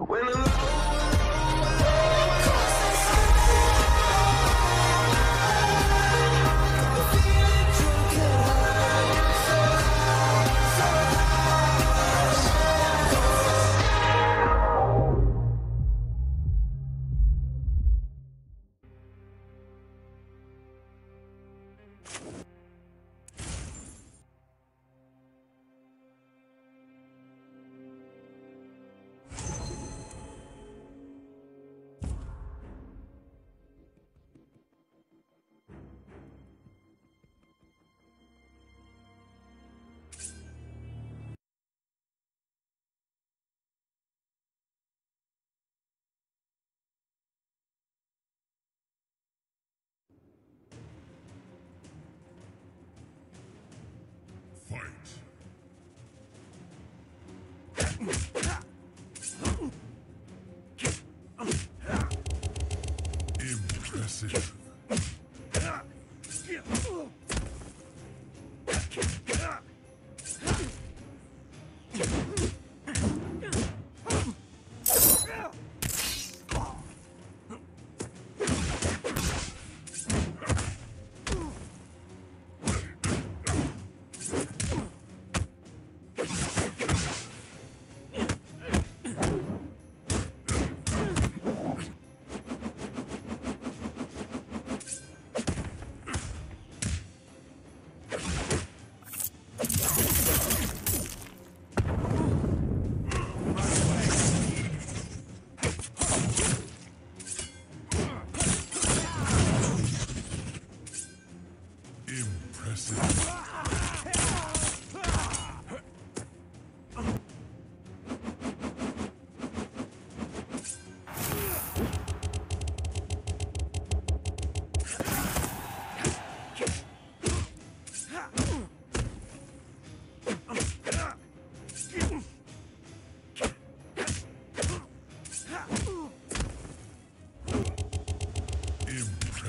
When the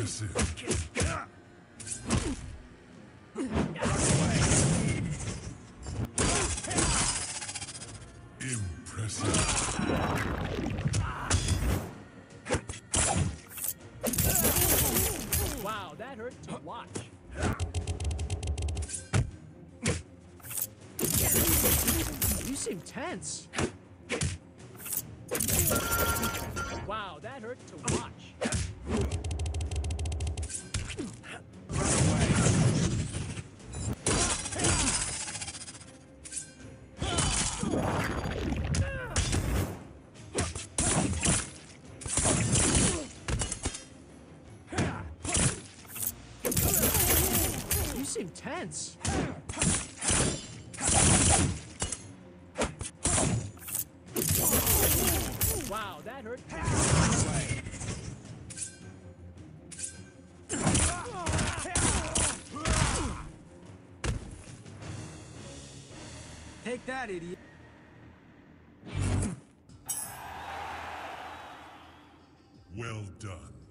Impressive. Wow, that hurt to watch. You seem tense. Wow, that hurt to watch. You seem tense. Wow, that hurt. Take that, idiot. Well done.